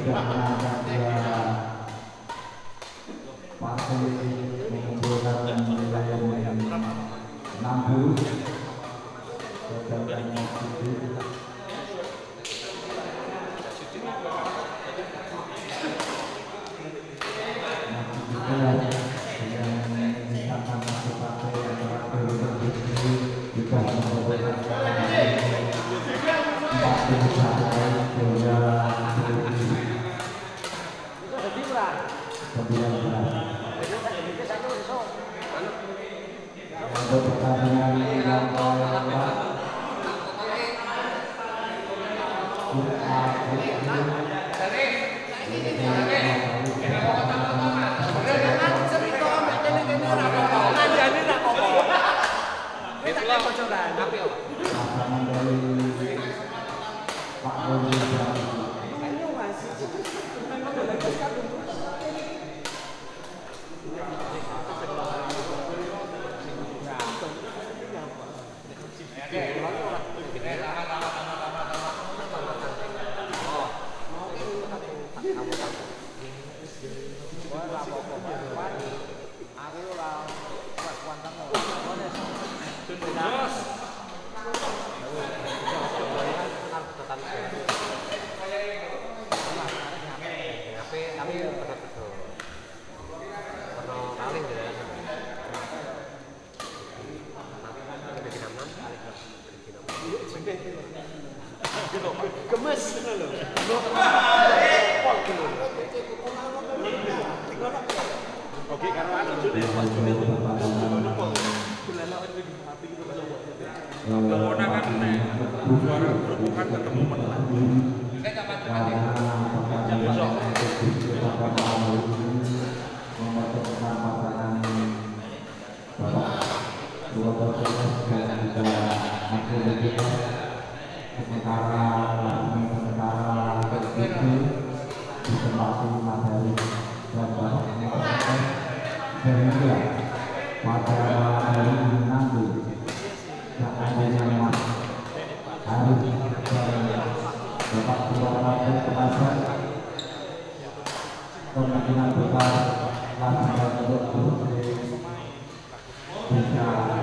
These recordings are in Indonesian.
tidak mengangkat partai gemes loh. Oke, karena ada sudah Pak ketemu menang. Ini kapan-kapan kemungkinan besar lapangan untuk bisa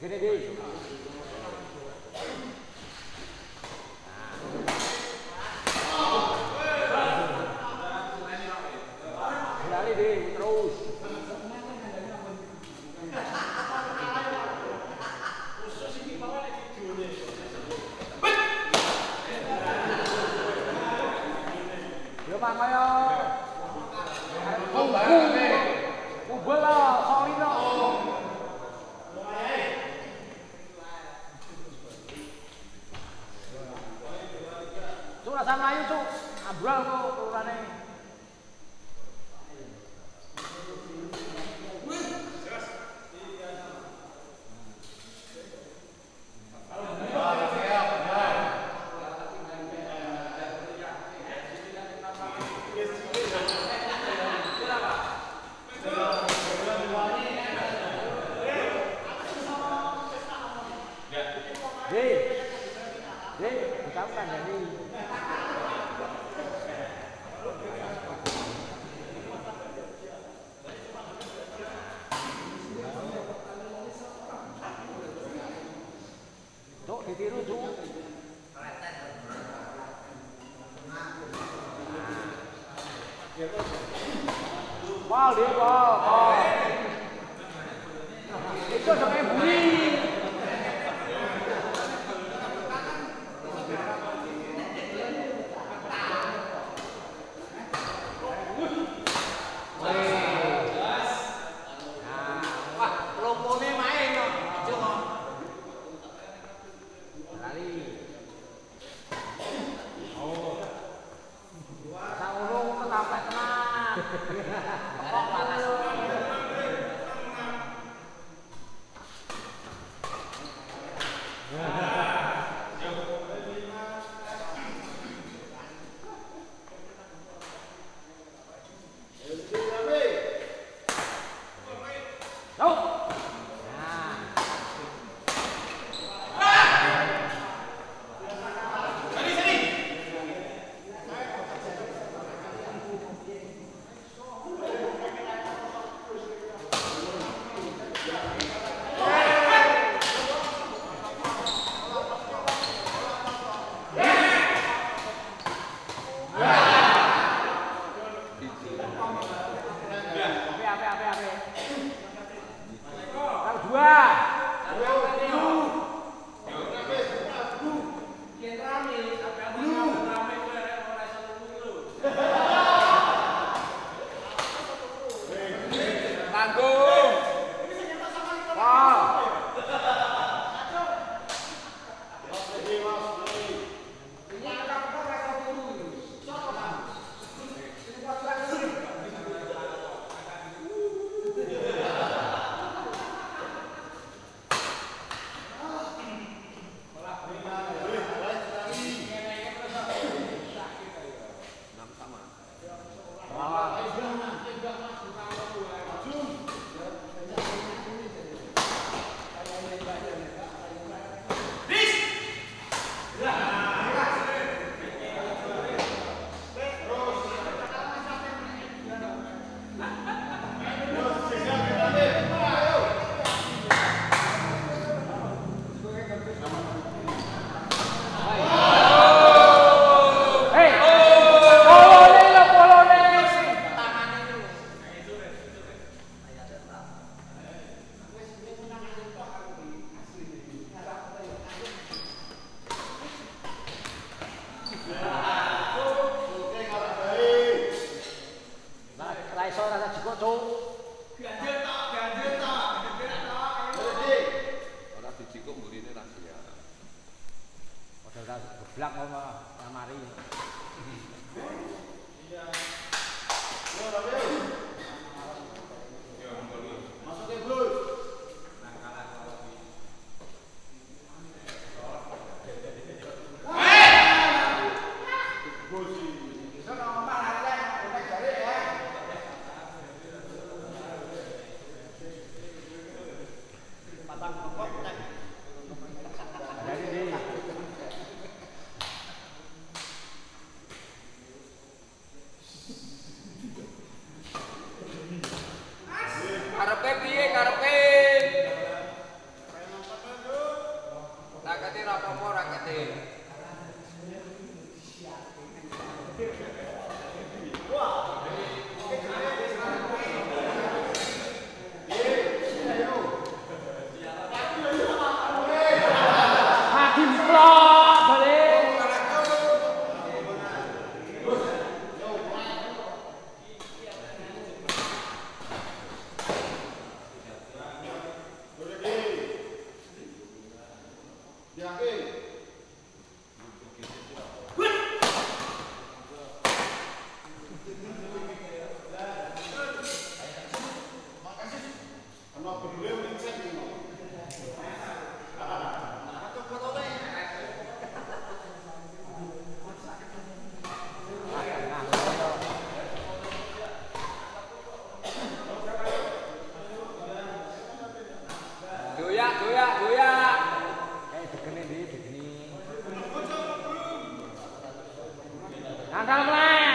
崩れる Ra geblak apa doyak doyak doyak. Eh degene iki degene nangkal mlai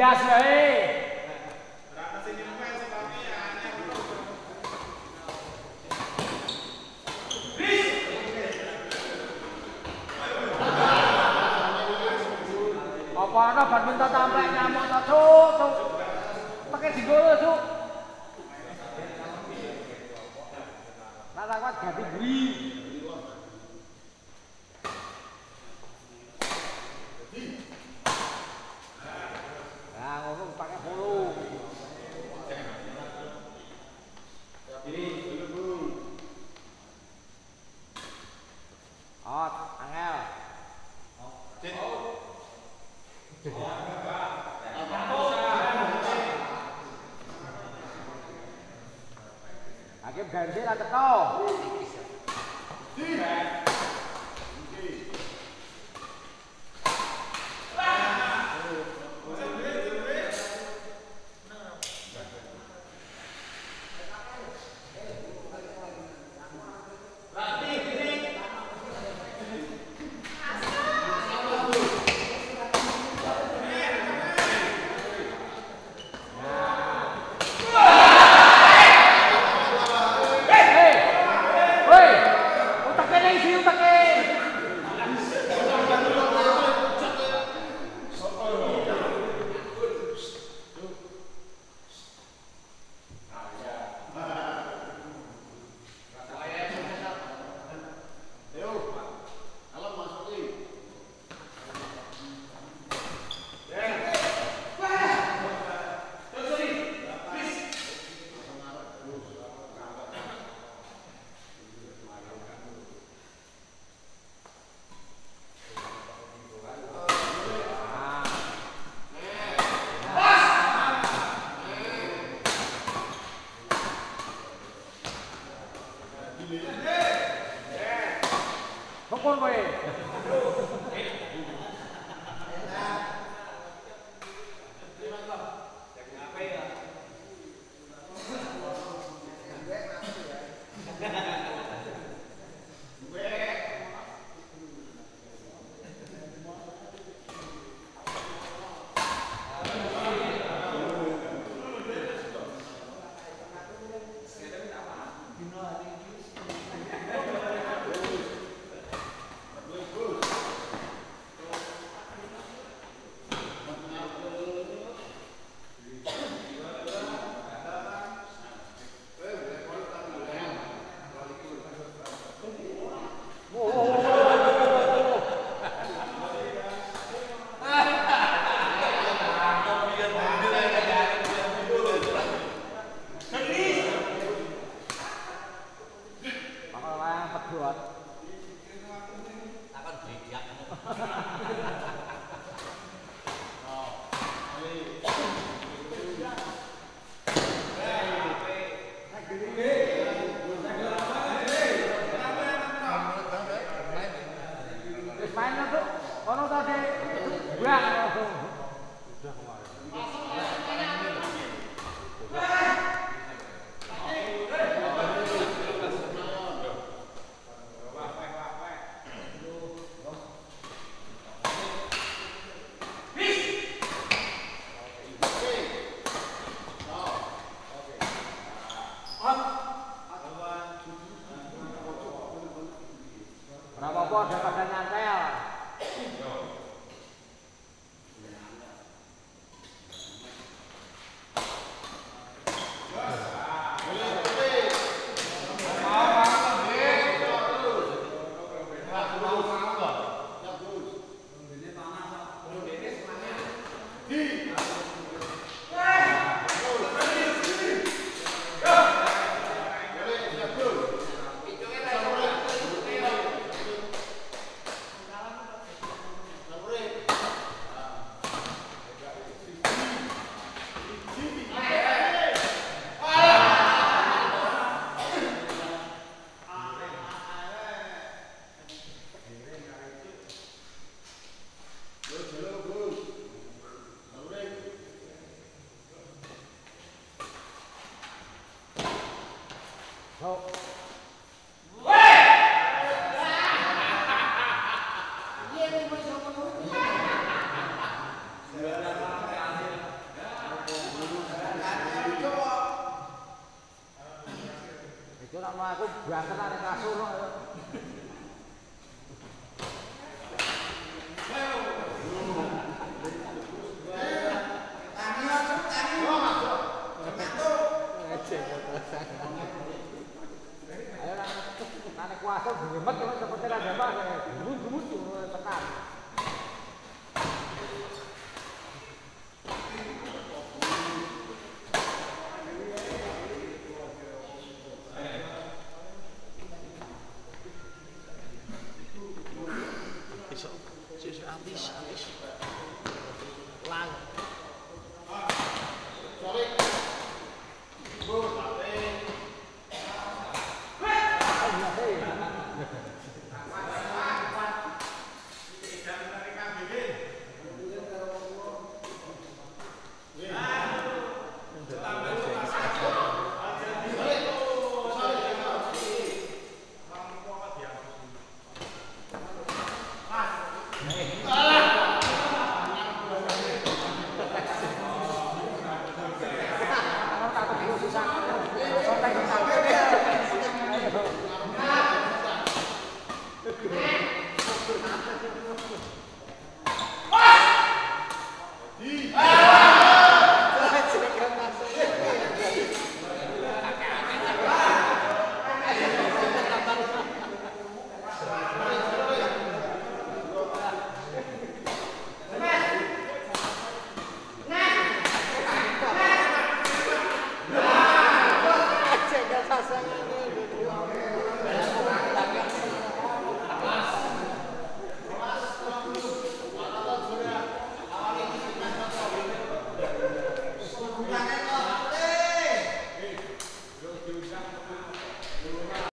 Gracias, nek kasur. Ayo lah, nek kuasa gemet seperti ada apa kayak gumut-gumut tekan.